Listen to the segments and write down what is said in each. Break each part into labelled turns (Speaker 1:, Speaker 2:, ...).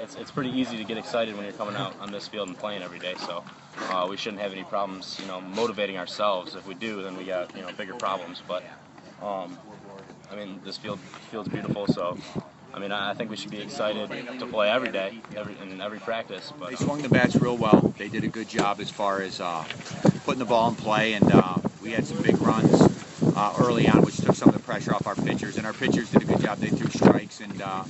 Speaker 1: it's, it's pretty easy to get excited when you're coming out on this field and playing every day. So uh, we shouldn't have any problems, you know, motivating ourselves. If we do, then we got you know bigger problems. But um, I mean, this field field's beautiful, so. I mean, I think we should be excited to play every day, every in every practice. But
Speaker 2: They
Speaker 1: um,
Speaker 2: swung the bats real well. They did a good job as far as uh, putting the ball in play, and uh, we had some big runs uh, early on, which took some of the pressure off our pitchers. And our pitchers did a good job. They threw strikes, and uh,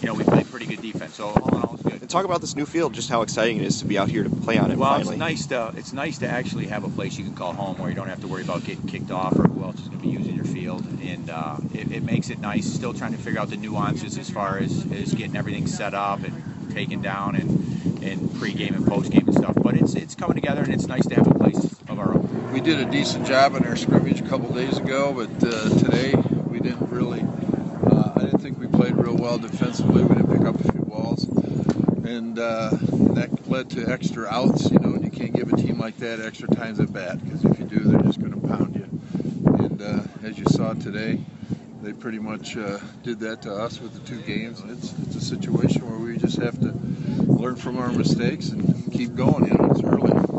Speaker 2: you know we played pretty good defense. So all in all, it's good.
Speaker 3: And talk about this new field, just how exciting it is to be out here to play on it
Speaker 2: Well,
Speaker 3: finally.
Speaker 2: it's nice to it's nice to actually have a place you can call home where you don't have to worry about getting kicked off or who else is going to be using your field, and uh, it, it makes it nice. Still trying to figure out the nuances as far as, as getting everything set up and taken down and and pregame and postgame and stuff. But it's it's coming together, and it's nice to have a place of our own.
Speaker 4: We did a decent job in our scrimmage a couple days ago, but uh, today we didn't really. Uh, I didn't think we played real well defensively. We didn't pick up a few balls, and uh, that led to extra outs. You know, and you can't give a team like that extra times at bat because if you do, they're just going to pound you. And uh, as you saw today, they pretty much uh, did that to us with the two games. It's it's a situation where we just have to learn from our mistakes and keep going. You know, it's early.